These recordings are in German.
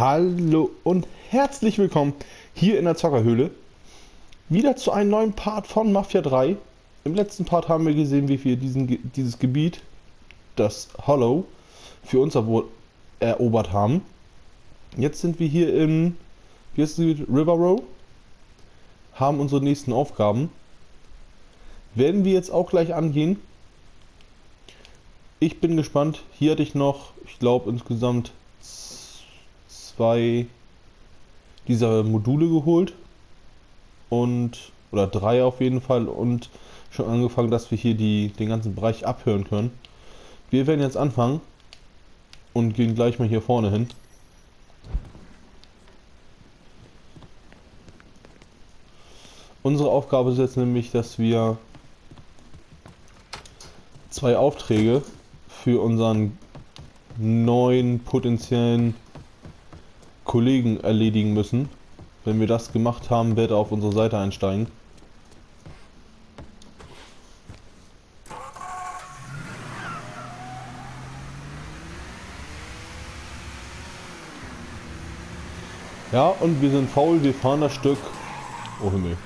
Hallo und herzlich willkommen hier in der Zockerhöhle. Wieder zu einem neuen Part von Mafia 3. Im letzten Part haben wir gesehen, wie wir diesen, dieses Gebiet, das Hollow, für uns erobert haben. Jetzt sind wir hier in wie heißt die, River Row, haben unsere nächsten Aufgaben. Werden wir jetzt auch gleich angehen. Ich bin gespannt. Hier hatte ich noch, ich glaube insgesamt zwei dieser Module geholt und oder drei auf jeden Fall und schon angefangen, dass wir hier die, den ganzen Bereich abhören können. Wir werden jetzt anfangen und gehen gleich mal hier vorne hin. Unsere Aufgabe ist jetzt nämlich, dass wir zwei Aufträge für unseren neuen potenziellen Kollegen erledigen müssen. Wenn wir das gemacht haben, wird er auf unsere Seite einsteigen. Ja, und wir sind faul, wir fahren das Stück. Oh Himmel.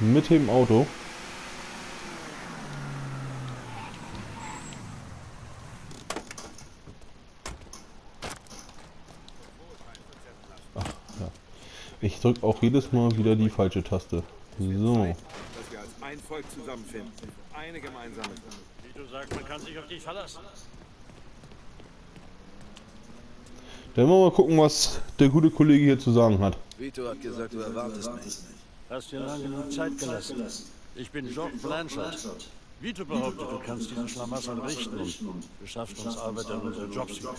Mit dem Auto. Ich drücke auch jedes Mal wieder die falsche Taste. So. Dass wir als ein Volk zusammenfinden. Eine gemeinsame. Wie du sagst, man kann sich auf dich verlassen. Dann wollen wir mal gucken, was der gute Kollege hier zu sagen hat. Vito hat gesagt, du erwartest mich. Hast dir lange genug Zeit gelassen. Ich bin George Blanchard. Vito behauptet, du kannst diesen Schlamassel richten und beschafft uns Arbeit an unsere Jobs wieder.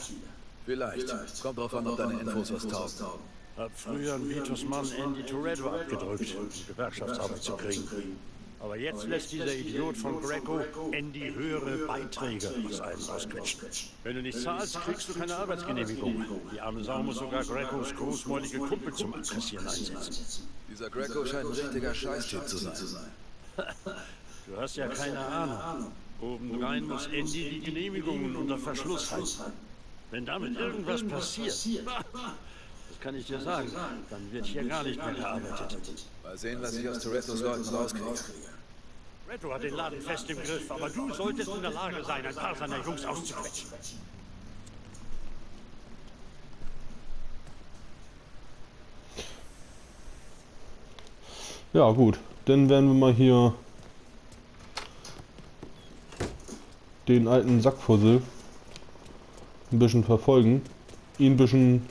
Vielleicht. Kommt drauf an, ob deine Infos was taugen. Hab früher an Vitos Mann Andy Toretto abgedrückt, um Gewerkschaftsarbeit zu kriegen. Aber jetzt lässt dieser Idiot von Greco Andy höhere Beiträge aus einem ausquetschen. Wenn du nicht zahlst, kriegst du keine Arbeitsgenehmigung. Die arme Sau muss sogar Grecos großmäulige Kumpel zum Abkassieren einsetzen. Dieser Greco scheint ein richtiger Scheißtyp zu sein. du hast ja keine Ahnung. Obendrein muss Andy die Genehmigungen unter Verschluss halten. Wenn damit irgendwas passiert, kann ich dir sagen. Dann wird hier gar nicht mehr gearbeitet. Mal sehen, was ich aus Torettos Leuten rauskriege. Toretto hat den Laden fest im Griff, aber du solltest in der Lage sein, ein paar seiner Jungs auszuquetschen. Ja, gut. Dann werden wir mal hier den alten Sackfussel ein bisschen verfolgen. Ihn ein bisschen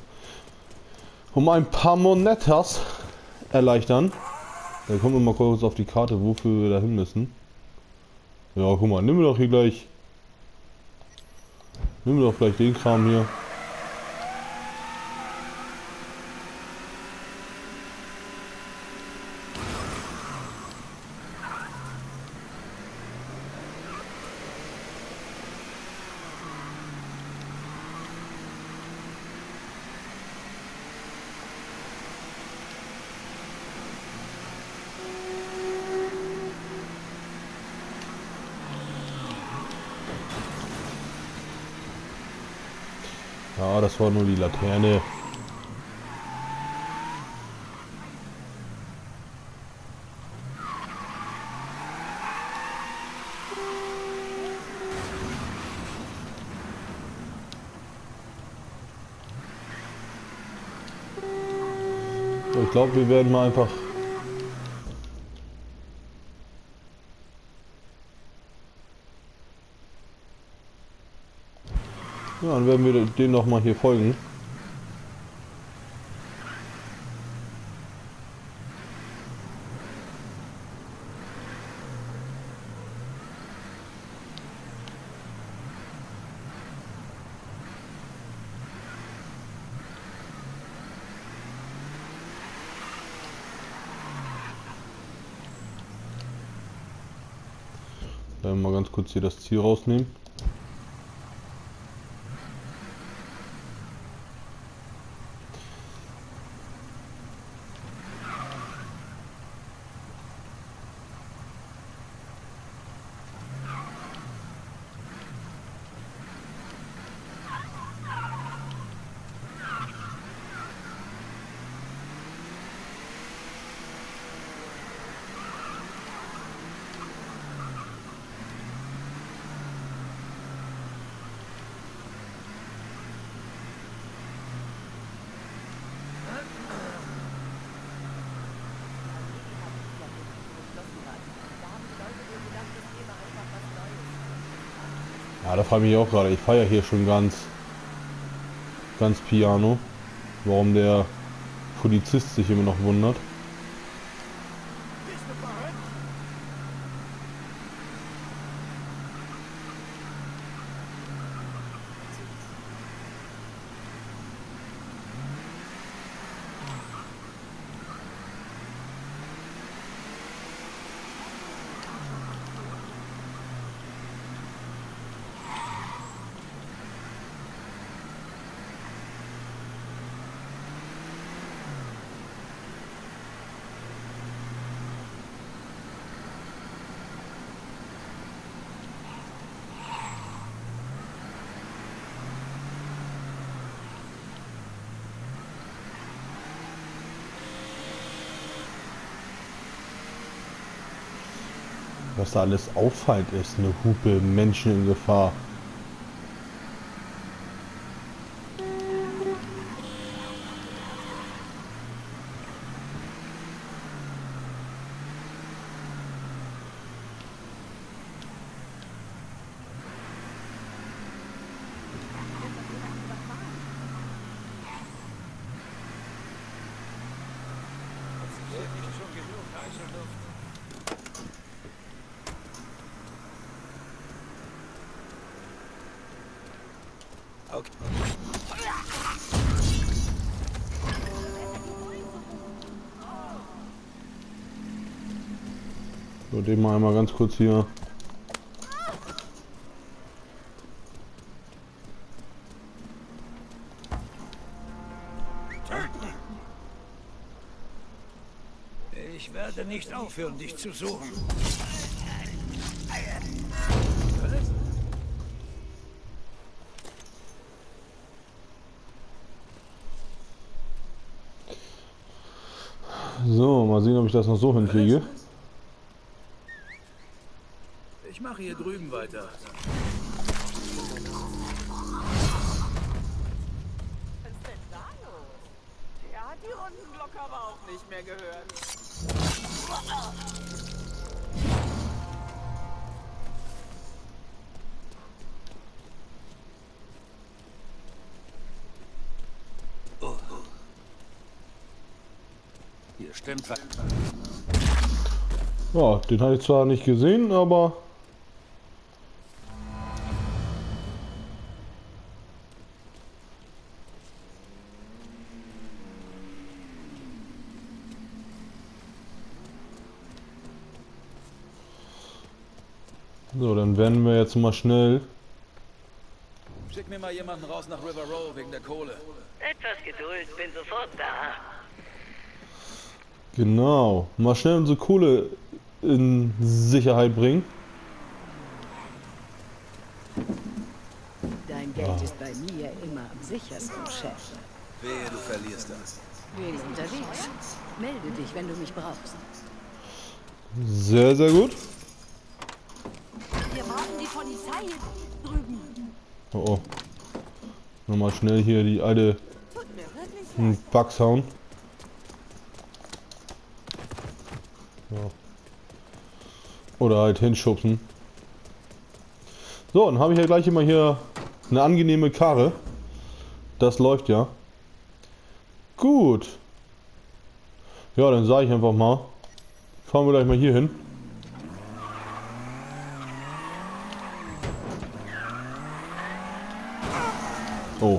um ein paar Monetas erleichtern. Da kommen wir mal kurz auf die Karte, wofür wir da hin müssen. Ja, guck mal, nimm wir doch hier gleich. Nimm wir doch gleich den Kram hier. Ja, das war nur die Laterne. Ich glaube, wir werden mal einfach dann werden wir dem noch mal hier folgen. Mal ganz kurz hier das Ziel rausnehmen. Ja, da frage ich mich auch gerade. Ich feiere hier schon ganz, ganz piano, warum der Polizist sich immer noch wundert. Was da alles auffällt, ist eine Hupe Menschen in Gefahr. Mal einmal ganz kurz hier. Ich werde nicht aufhören, dich zu suchen. So, mal sehen, ob ich das noch so hinkriege. Ich mache hier drüben weiter. Was ist denn da los? Der hat die Rundenglocke aber auch nicht mehr gehört. Hier stimmt was. Ja, den hatte ich zwar nicht gesehen, aber jetzt mal schnell. Schick mir mal jemanden raus nach River Row wegen der Kohle. Etwas Geduld, bin sofort da. Genau, mal schnell unsere Kohle in Sicherheit bringen. Dein Geld ist bei mir immer am sichersten, Chef. Wehe, du verlierst das. Bin unterwegs. Melde dich, wenn du mich brauchst. Sehr, sehr gut. Polizei drüben. Oh, oh. Nochmal schnell hier die alte hm, Bugs hauen. Ja. Oder halt hinschubsen. So, dann habe ich ja gleich immer hier eine angenehme Karre. Das läuft ja. Gut. Ja, dann sage ich einfach mal. Fahren wir gleich mal hier hin. Oh.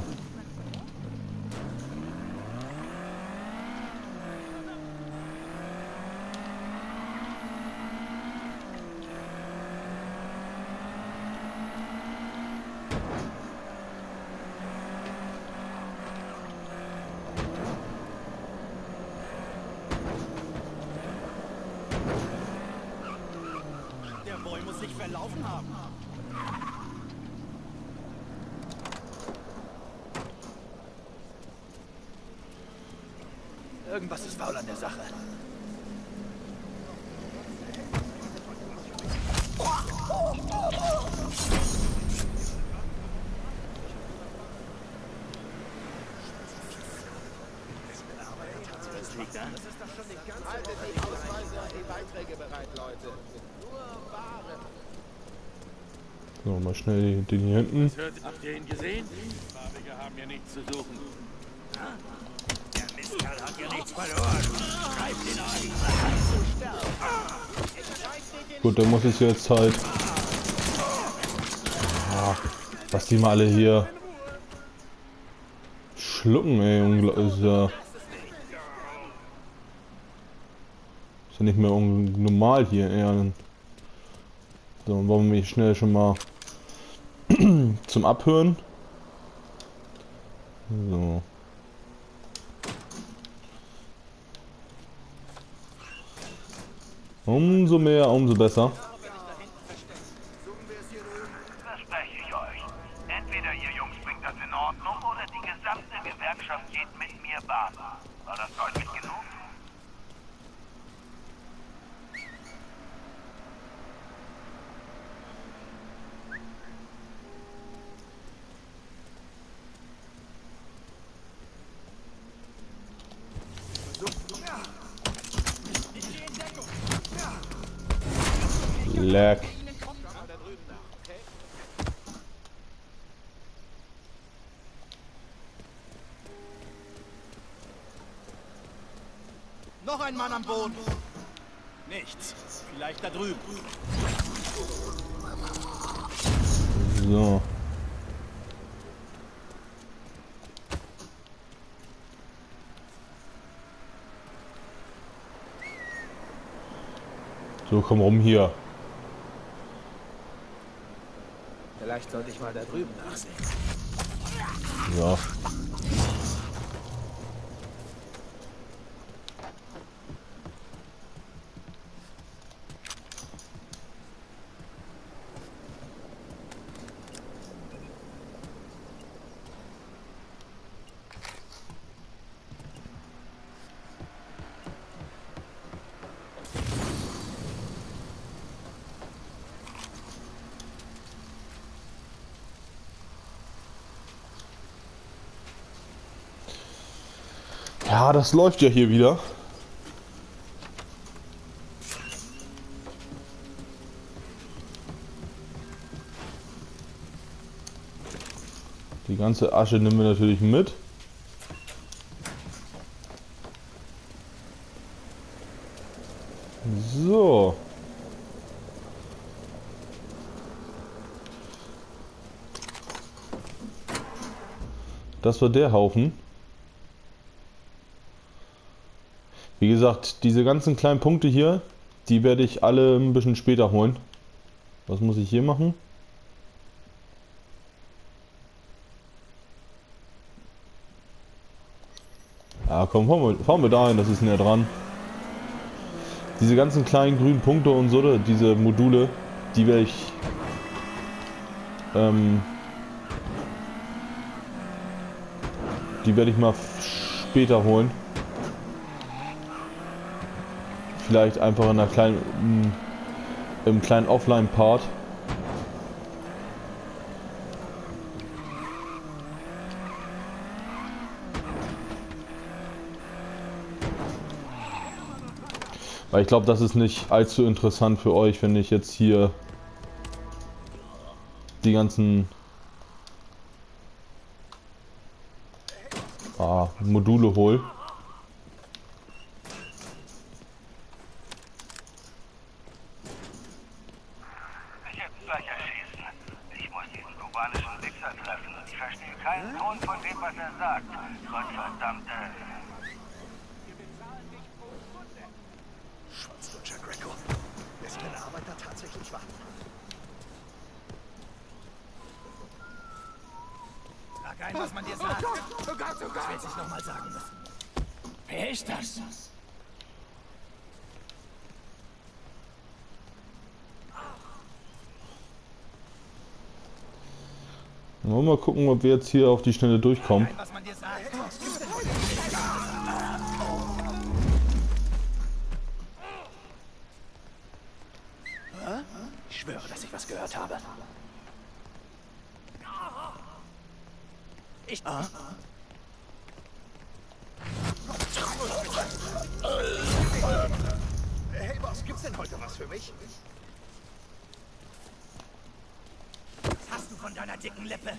Der Boy muss sich verlaufen haben. Irgendwas ist faul an der Sache. Haltet die Ausweise und die Beiträge bereit, Leute. Nur Ware. So, mal schnell den hier hinten. Habt ihr ihn gesehen? Farbige haben hier nichts zu suchen. Mistkerl hat hier nichts verloren. Gut, dann muss ich jetzt halt. Ah, was die mal alle hier schlucken, ey. Ist ja. Ist ja nicht mehr normal hier, eher. So, wollen wir mich schnell schon mal zum Abhören. So. Umso mehr, umso besser. Verspreche ich euch. Entweder ihr Jungs bringt das in Ordnung oder die gesamte Gewerkschaft geht mit mir Bahn. War das deutlich genug? Leck. Noch ein Mann am Boden. Nichts. Vielleicht da drüben. So. So, komm rum hier. Vielleicht sollte ich mal da drüben nachsehen. Ja. Ja, das läuft ja hier wieder. Die ganze Asche nehmen wir natürlich mit. So. Das war der Haufen. Wie gesagt, diese ganzen kleinen Punkte hier, die werde ich alle ein bisschen später holen. Was muss ich hier machen? Ja, komm, fahren wir, fahren wir dahin, das ist näher dran. Diese ganzen kleinen grünen Punkte und so, diese Module, die werde ich ähm, die werde ich mal später holen. Vielleicht einfach in einer kleinen m, im kleinen Offline-Part. Weil ich glaube, das ist nicht allzu interessant für euch, wenn ich jetzt hier die ganzen ah, Module hole. Ich jetzt gleich erschießen. Ich muss diesen kubanischen Wichser treffen. Ich verstehe keinen Ton von dem, was er sagt. Gottverdammt. äh, Schwarzlutscher Greco. Lässt meine Arbeit da tatsächlich warten. Sag ein, was man dir sagt. Oh Gott, oh Gott, oh Gott. Ich will es nicht nochmal sagen müssen. Wer ist das? Wollen wir mal gucken, ob wir jetzt hier auf die Schnelle durchkommen. Ein, was man dir sagt. Hä? Ich schwöre, dass ich was gehört habe. Ich. Ah? Hey Boss, gibt's denn heute was für mich? von deiner dicken Lippe.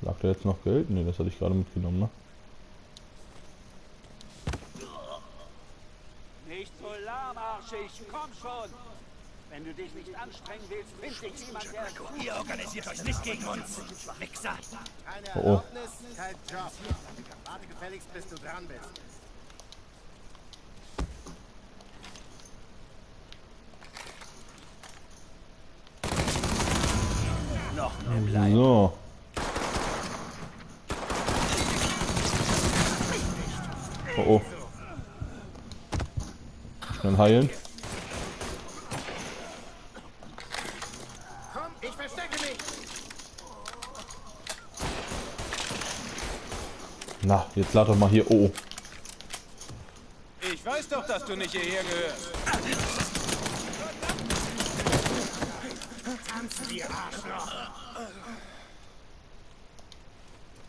Lag da jetzt noch Geld? Ne, das hatte ich gerade mitgenommen, ne? Nicht so lahmarschig, komm schon! Wenn du dich nicht anstrengen willst, finde ich jemand, der... Ihr organisiert euch nicht gegen uns, Wichser. Keine Oh, oh. Erlaubnis, kein Job. Warte gefälligst, bis du dran bist. Noch mehr bleiben. So. Oh oh. Schnell heilen. Na, jetzt lad doch mal hier. Oh, oh. Ich weiß doch, dass du nicht hierher gehörst. Tanzen, die Arschloch.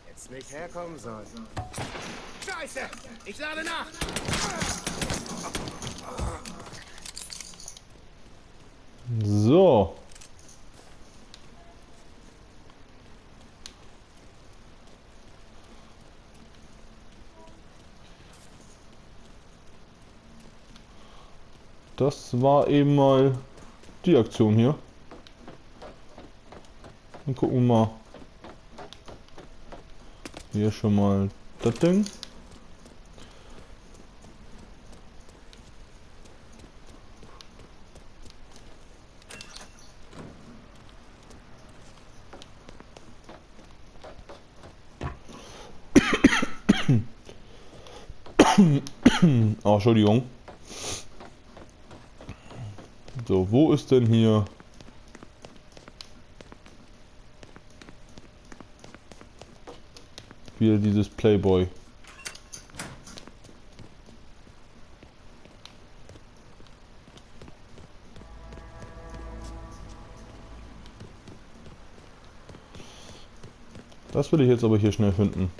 Jetzt nicht herkommen sollen. Scheiße! Ich lade nach! So. Das war eben mal die Aktion hier. Dann gucken wir mal. Hier schon mal das Ding. Oh, Entschuldigung. So, wo ist denn hier? Wieder dieses Playboy. Das will ich jetzt aber hier schnell finden.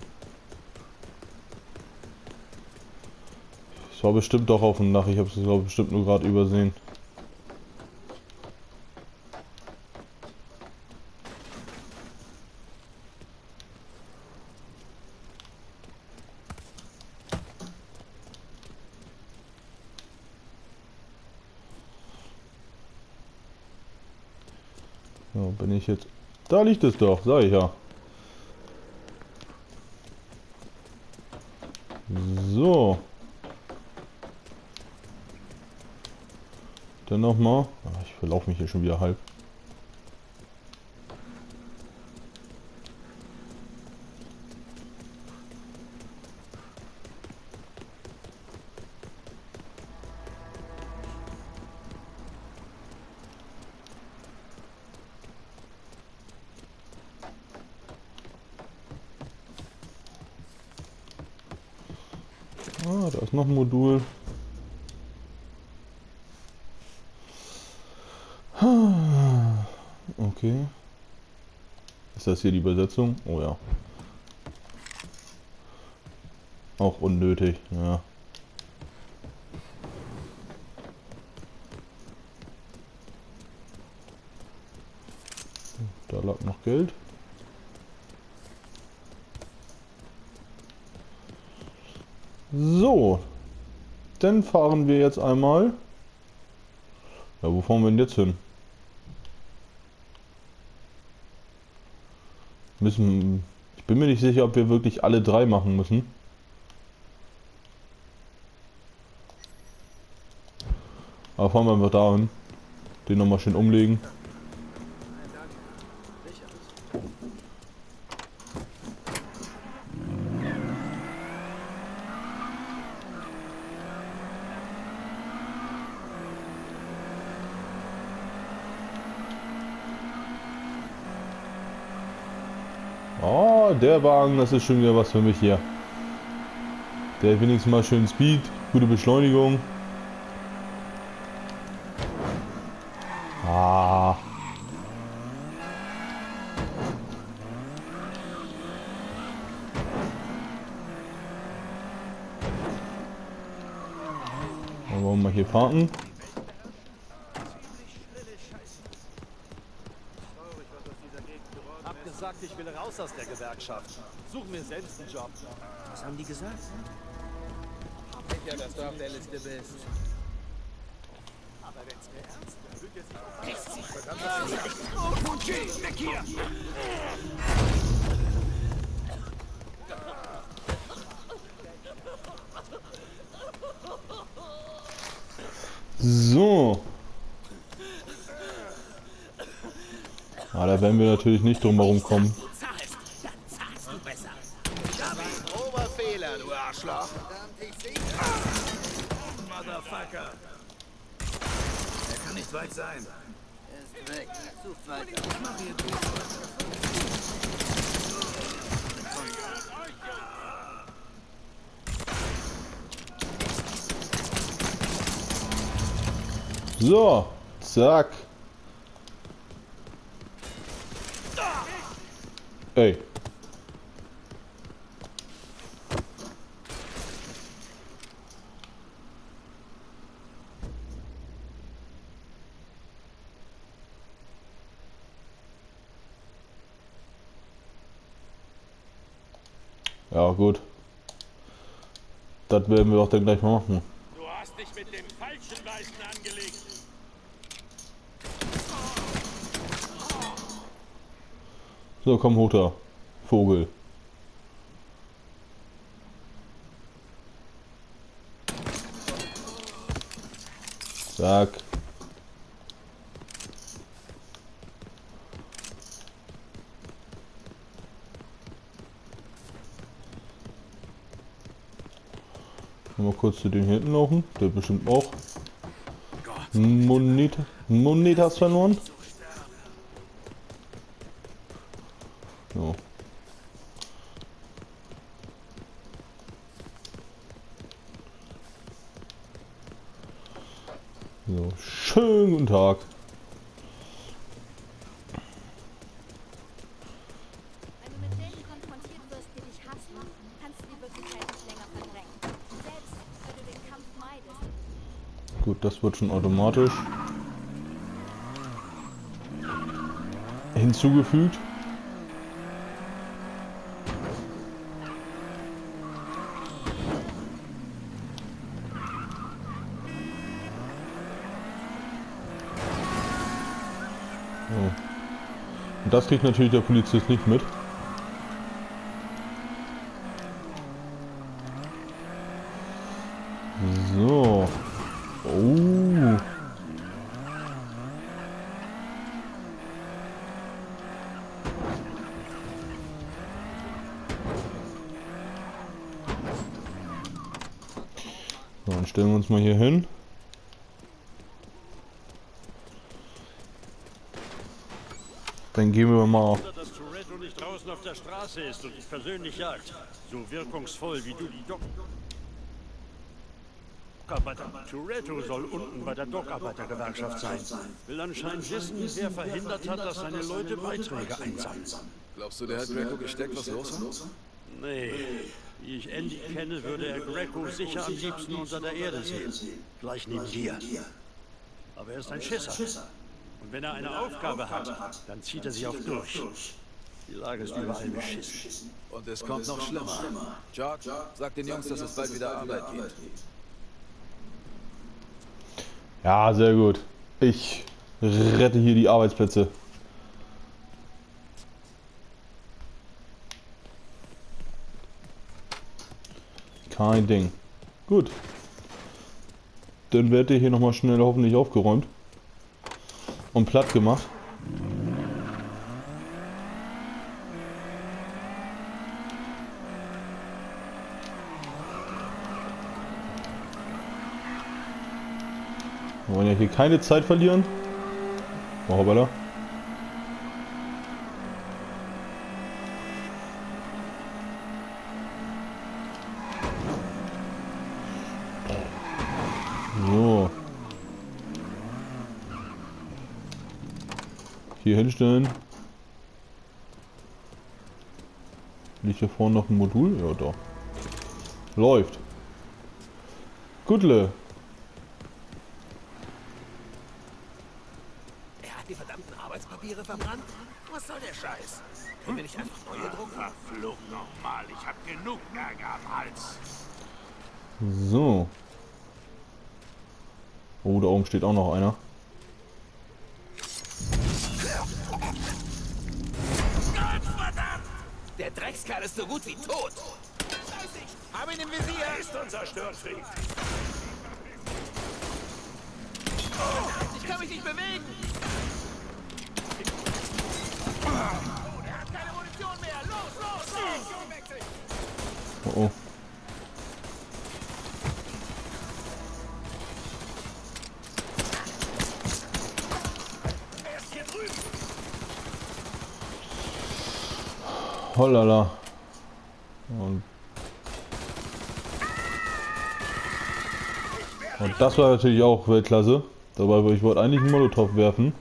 Das war bestimmt doch auf dem Dach. Ich habe es bestimmt nur gerade übersehen. So, bin ich jetzt... Da liegt es doch, sag ich ja. So. Dann nochmal. Ah, Ich verlaufe mich hier schon wieder halb. Ah, da ist noch ein Modul. Okay. Ist das hier die Übersetzung? Oh ja. Auch unnötig, ja. Da lag noch Geld. So. Dann fahren wir jetzt einmal. Ja, wo fahren wir denn jetzt hin? Müssen. Ich bin mir nicht sicher, ob wir wirklich alle drei machen müssen. Aber fahren wir einfach dahin. Den nochmal schön umlegen. Oh, der Wagen, das ist schon wieder was für mich hier. Der hat wenigstens mal schön Speed, gute Beschleunigung. Ah. Dann wollen wir mal hier parken. hab gesagt, aus der Gewerkschaft. Such mir selbst einen Job. Was haben die gesagt? Sicher, dass du auf der Liste bist. Aber wenn's mir ernst wird, wird jetzt nicht Verdammt, Oh, Fuji, weg hier! So. Ah, da werden wir natürlich nicht drum herum kommen. Zahlst, dann zahlst du besser. Das war ein grober Fehler, du Arschloch. Verdammt, ich sehe Motherfucker. Er kann nicht weit sein. Er ist weg. Sucht weiter. Ich mach hier durch. So. Zack. Ey. Ja, gut. Das werden wir auch dann gleich mal machen. Du hast dich mit dem falschen Weißen angelegt. So, komm hoch da. Vogel. Zack. Mal kurz zu den hinten laufen. Der bestimmt auch Monet Monetas verloren. So. So, schönen guten Tag. Wenn du mit denen konfrontiert wirst, die dich hassen, kannst du die Wirklichkeit nicht länger verdrängen. Selbst wenn du den Kampf meidest. Gut, das wird schon automatisch hinzugefügt. Und das kriegt natürlich der Polizist nicht mit. So. Oh. So, dann stellen wir uns mal hier hin. Dann gehen wir mal Dass Toretto nicht draußen auf der Straße ist und dich persönlich jagt. So wirkungsvoll wie du die Doc... Dockarbeiter. Toretto soll unten bei der Dockarbeitergewerkschaft sein. Will anscheinend wissen, wer verhindert hat, dass seine Leute Beiträge einsammeln. Glaubst du, der hat Greco gesteckt, was los war? Nee, wie ich Andy kenne, würde er Greco sicher am liebsten unter der Erde sehen. Gleich neben dir. Aber er ist ein Schisser. Und wenn er eine Aufgabe hat, dann zieht er sie auch durch. Die Lage ist überall beschissen. Und es kommt noch schlimmer. George, sag den Jungs, dass es bald wieder Arbeit gibt. Ja, sehr gut. Ich rette hier die Arbeitsplätze. Kein Ding. Gut. Dann wird der hier nochmal schnell hoffentlich aufgeräumt. Und platt gemacht. Wir wollen ja hier keine Zeit verlieren. Oh, hoppala. So. Hier hinstellen. Liegt hier vorne noch ein Modul? Ja, da. Läuft. Gutle. Er hat die verdammten Arbeitspapiere verbrannt? Was soll der Scheiß? Können wir nicht einfach neue drucken? Verflucht nochmal, ich hab genug Ärger am Hals. So. Oh, da oben steht auch noch einer. Der Dreckskerl ist so gut wie tot. Scheiße, ich habe ihn im Visier. Er ist unser Störfried. Ich kann mich nicht bewegen. Oh, der hat keine Munition mehr. Los, los, los! Oh oh. Hollala. Und, und das war natürlich auch Weltklasse. Dabei ich wollte eigentlich einen Molotow werfen.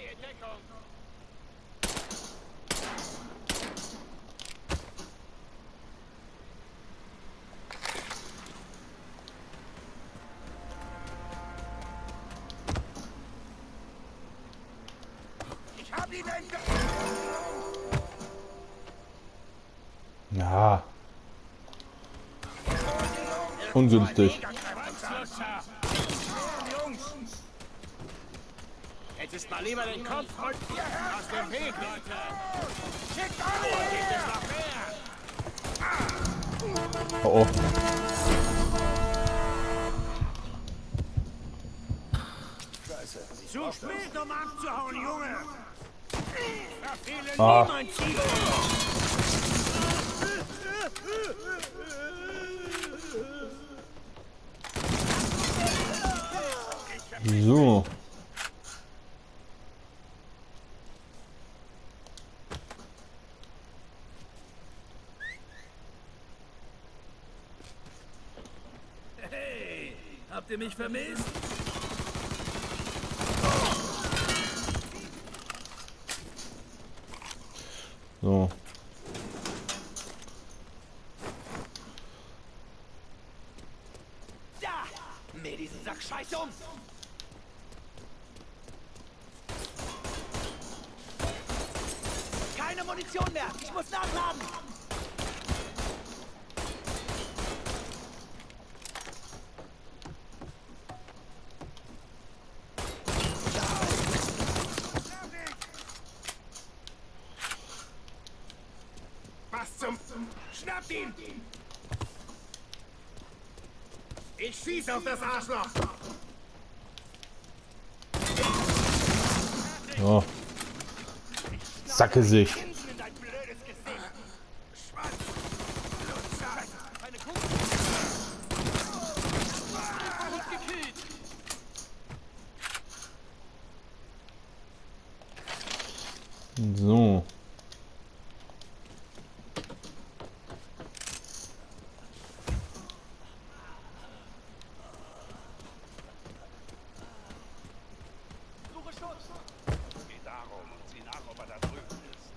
In Deckung. Ich hab ihn! Ja. Ungünstig. Jungs! Jetzt ist mal lieber den Kopf und aus dem Weg, Leute! Schickt alle her! noch mehr! Oh oh. Zu spät, um abzuhauen, Junge. Verfehle Ah. nie mein Ziel. So. Hey, habt ihr mich vermisst? So. Da! Mäh diesen Sack Scheiße um! Keine Munition mehr! Ich muss nachladen! Was zum... Ihn! Ich schieß auf das Arschloch! Ja. Sacke sich. In dein blödes Gesicht. Schwanz! Blutsack! Eine Kugel! Gut gekillt! So. Suche Schutz! Geh darum und sieh nach, ob er da drüben ist.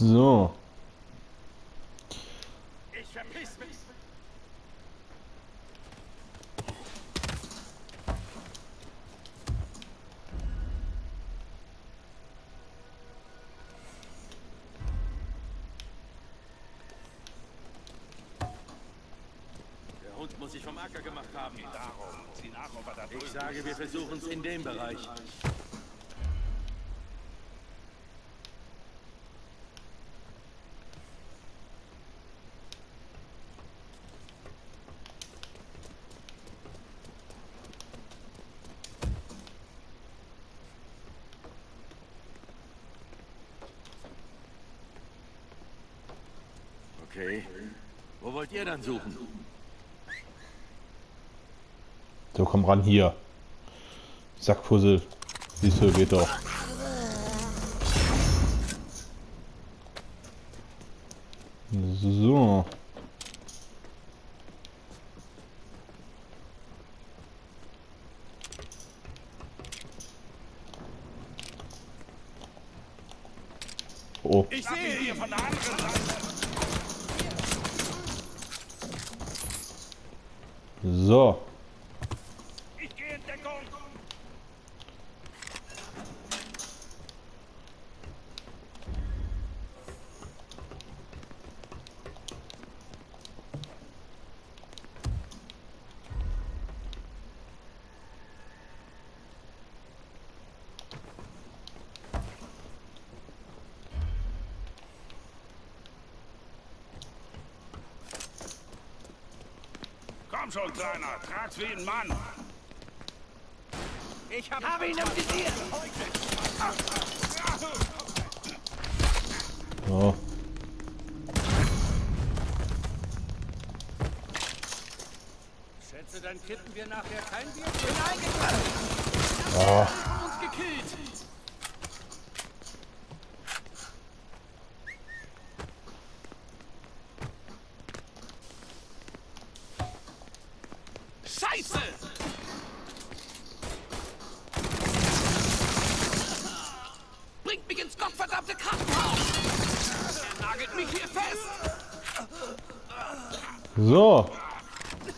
So. Ich verpiss mich. Der Hund muss sich vom Acker gemacht haben. Darum sieh nach, er drüben Ich sage, wir versuchen es in dem Bereich. Okay. Wo wollt ihr dann suchen? So, komm ran hier. Sackpuzzle. Siehst du, geht doch. So. Oh. Ich sehe hier von der anderen Seite. So. Ich gehe in Deckung. Komm schon, Kleiner. Trag's wie ein Mann. Ich hab, hab ihn im Visier. So. Schätze, dann kippen wir nachher kein Bier. Bin eingefallen. Ah. Uns gekillt. Scheiße! Bringt mich ins gottverdammte Krankenhaus. Er nagelt mich hier fest. So.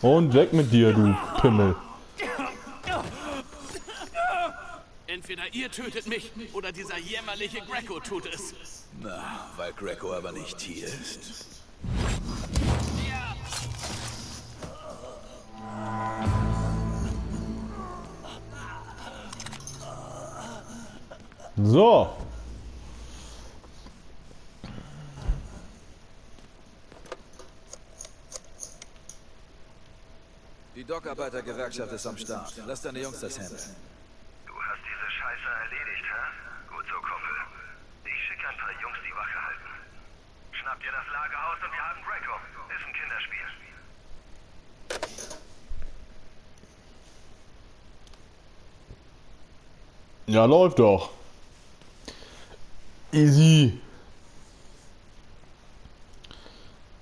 Und weg mit dir, du Pimmel. Entweder ihr tötet mich oder dieser jämmerliche Greco tut es. Na, weil Greco aber nicht hier ist. So. Die Dockarbeitergewerkschaft ist am Start. Lass deine Jungs das handeln. Du hast diese Scheiße erledigt, hä? Gut so, Kumpel. Ich schicke ein paar Jungs, die Wache halten. Schnapp dir das Lagerhaus und wir haben Greco. Ist ein Kinderspiel. Ja, läuft doch. Easy.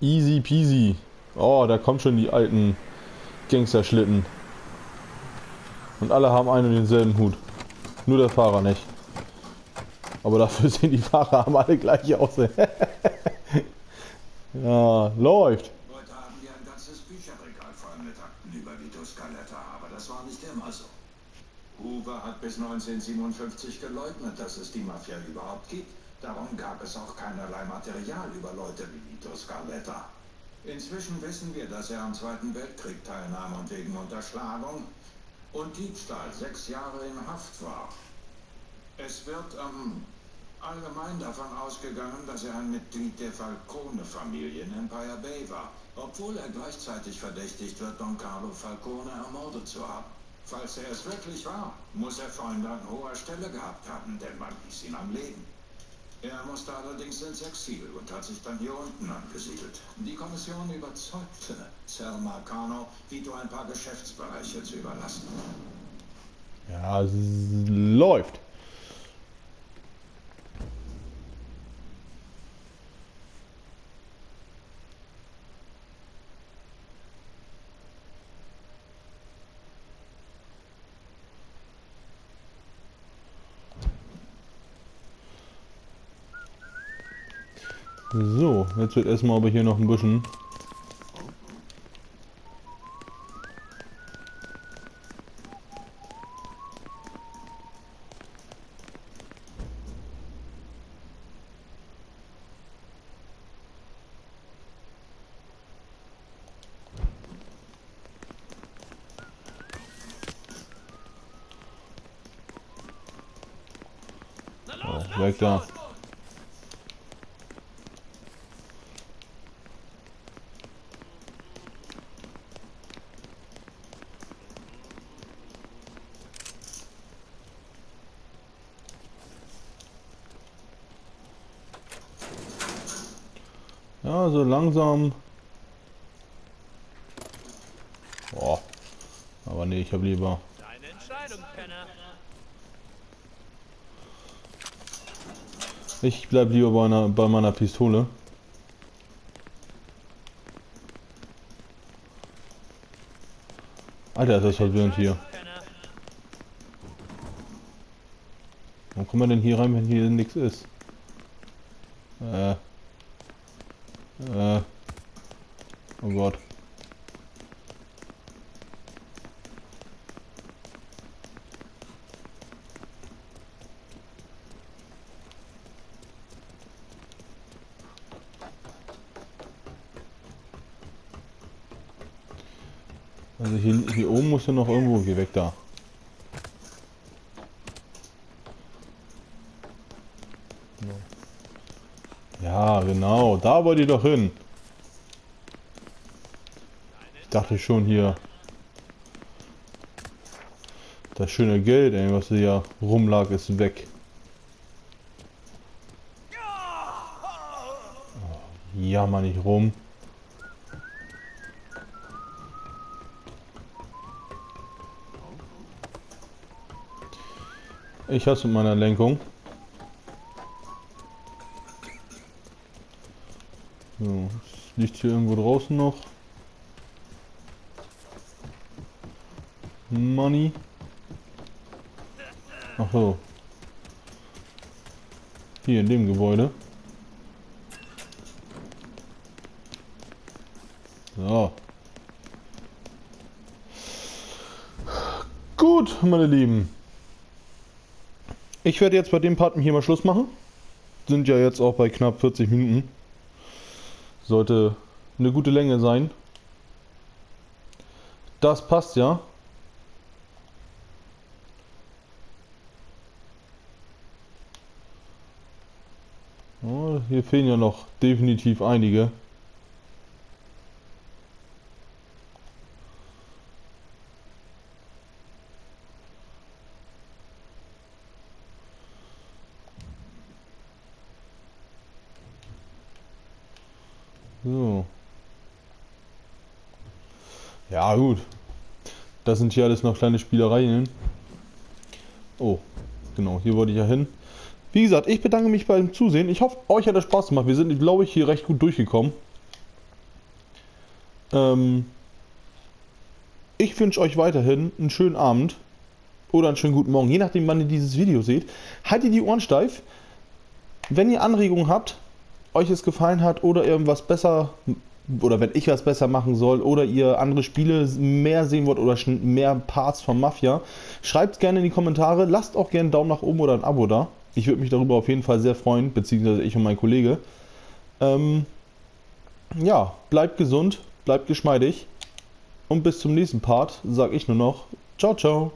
Easy peasy. Oh, da kommen schon die alten Gangsterschlitten. Und alle haben einen und denselben Hut. Nur der Fahrer nicht. Aber dafür sehen die Fahrer haben alle gleich aus. ja, läuft. Heute haben wir ein ganzes Bücherregal voll mit Akten über Vito Scaletta, aber das war nicht immer so. Hoover hat bis 1957 geleugnet, dass es die Mafia überhaupt gibt. Darum gab es auch keinerlei Material über Leute wie Vito Scaletta. Inzwischen wissen wir, dass er am Zweiten Weltkrieg teilnahm und wegen Unterschlagung und Diebstahl sechs Jahre in Haft war. Es wird ähm, allgemein davon ausgegangen, dass er ein Mitglied der Falcone-Familie in Empire Bay war, obwohl er gleichzeitig verdächtigt wird, Don Carlo Falcone ermordet zu haben. Falls er es wirklich war, muss er Freunde an hoher Stelle gehabt haben, denn man ließ ihn am Leben. Er musste allerdings ins Exil und hat sich dann hier unten angesiedelt. Die Kommission überzeugte Sal Marcano, Vito ein paar Geschäftsbereiche zu überlassen. Ja, es läuft. So, jetzt wird erstmal aber hier noch ein bisschen. Oh, weg da. Ja, so langsam. Boah. Aber nee, ich habe lieber. Deine Entscheidung, Penner. Ich bleib lieber bei, einer, bei meiner Pistole. Alter, ist das verwirrend hier. Warum kommt man denn hier rein, wenn hier nichts ist? Äh. Äh. Oh Gott. Also hier, ja noch irgendwo, geh weg da. Ja, genau, da wollt ihr doch hin. Ich dachte schon hier. Das schöne Geld, ey, was hier rumlag, ist weg. Oh, jammer nicht rum. Ich hasse mit meiner Lenkung. So, liegt hier irgendwo draußen noch. Money. Ach so. Hier in dem Gebäude. So. Gut, meine Lieben. Ich werde jetzt bei dem Part hier mal Schluss machen. Sind ja jetzt auch bei knapp 40 Minuten. Sollte eine gute Länge sein. Das passt ja. Oh, hier fehlen ja noch definitiv einige. So. Ja, gut. Das sind hier alles noch kleine Spielereien. Oh, genau, hier wollte ich ja hin. Wie gesagt, ich bedanke mich beim Zusehen. Ich hoffe, euch hat es Spaß gemacht. Wir sind, glaube ich, hier recht gut durchgekommen. Ähm ich wünsche euch weiterhin einen schönen Abend oder einen schönen guten Morgen, je nachdem, wann ihr dieses Video seht. Haltet die Ohren steif. Wenn ihr Anregungen habt, euch es gefallen hat oder irgendwas besser oder wenn ich was besser machen soll oder ihr andere Spiele mehr sehen wollt oder mehr Parts von Mafia, schreibt gerne in die Kommentare. Lasst auch gerne einen Daumen nach oben oder ein Abo da. Ich würde mich darüber auf jeden Fall sehr freuen, beziehungsweise ich und mein Kollege. Ähm, ja, bleibt gesund, bleibt geschmeidig und bis zum nächsten Part sage ich nur noch ciao, ciao.